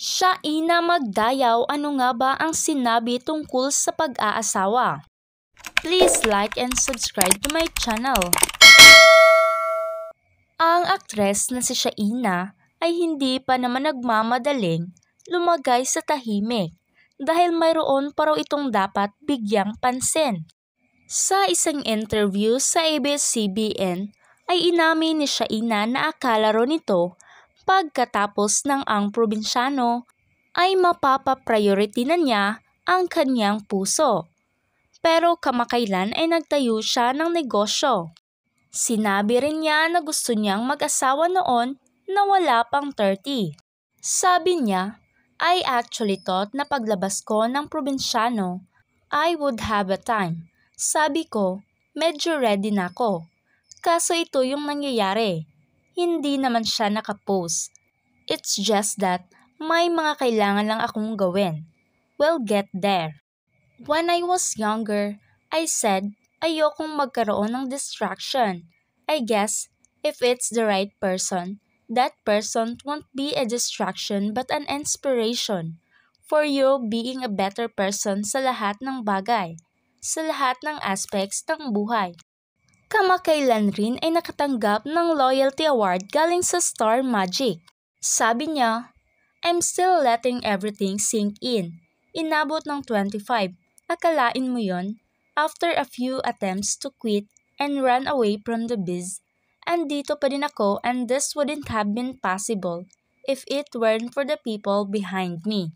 Siya ina magdayaw ano nga ba ang sinabi tungkol sa pag-aasawa? Please like and subscribe to my channel. Ang aktres na si Shaina ay hindi pa naman nagmamadaling lumagay sa tahimik dahil mayroon pa raw itong dapat bigyang pansin. Sa isang interview sa ABS-CBN ay inamin ni Shaina na akala raw nito pagkatapos ng ang probinsyano ay mapapa-priority na niya ang kanyang puso. Pero kamakailan ay nagtayo siya ng negosyo. Sinabi rin niya na gusto niyang mag-asawa noon na wala pang 30. Sabi niya, I actually thought na paglabas ko ng probinsyano, I would have a time. Sabi ko, medyo ready na ako. Kaso ito yung nangyayari hindi naman siya nakapost. It's just that may mga kailangan lang akong gawin. We'll get there. When I was younger, I said ayokong magkaroon ng distraction. I guess if it's the right person, that person won't be a distraction but an inspiration for you being a better person sa lahat ng bagay, sa lahat ng aspects ng buhay. Kamakailan rin ay nakatanggap ng Loyalty Award galing sa Star Magic. Sabi niya, I'm still letting everything sink in. Inabot ng 25. Akalain mo yon? After a few attempts to quit and run away from the biz, andito pa din ako and this wouldn't have been possible if it weren't for the people behind me.